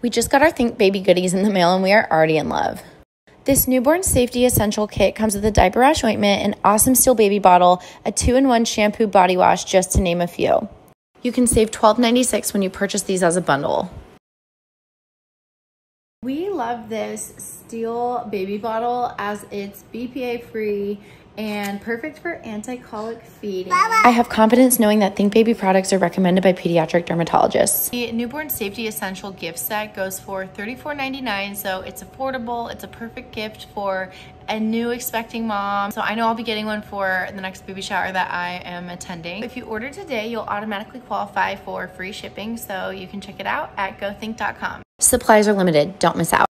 We just got our Think Baby goodies in the mail and we are already in love. This newborn safety essential kit comes with a diaper rash ointment, an awesome steel baby bottle, a two in one shampoo body wash, just to name a few. You can save $12.96 when you purchase these as a bundle. We love this steel baby bottle as it's BPA free and perfect for anti-colic feeding. I have confidence knowing that Think Baby products are recommended by pediatric dermatologists. The newborn safety essential gift set goes for $34.99, so it's affordable. It's a perfect gift for a new expecting mom. So I know I'll be getting one for the next baby shower that I am attending. If you order today, you'll automatically qualify for free shipping, so you can check it out at gothink.com. Supplies are limited, don't miss out.